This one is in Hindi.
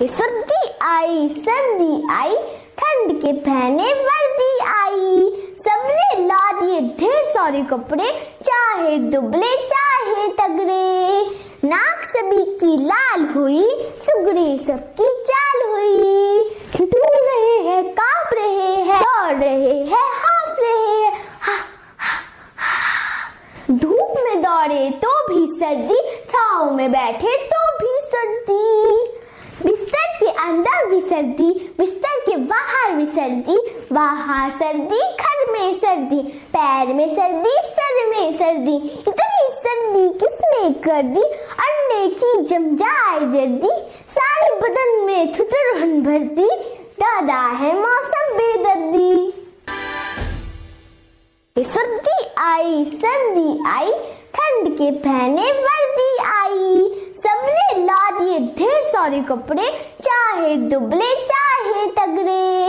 सर्दी आई सर्दी आई, ठंड के पहने वर्दी आई। सबने ला दिए ढेर सारे कपड़े, चाहे दुबले, चाहे तगड़े। नाक सभी की लाल हुई, सुगड़ी सबकी चाल हुई। डूब रहे हैं, काँप रहे हैं, दौड़ रहे हैं हाफ़ रहे हैं। धूप में दौड़े तो भी सर्दी, छाव में बैठे तो भी सर्दी बिस्तर के अंदर भी सर्दी, बिस्तर के बाहर भी सर्दी, बाहर सर्दी, घर में सर्दी, पैर में सर्दी, सर में सर्दी। इतनी सर्दी किसने कर दी? अंडे की जम जाए जल्दी सारे बदन में थुतरहन भर दी। दादा है मौसम बेदर्दी। सर्दी आई सर्दी आई, ठंड के पहने वर्दी आई सबने ला दिए ढेर सारे कपड़े चाहे दुबले चाहे तगड़े।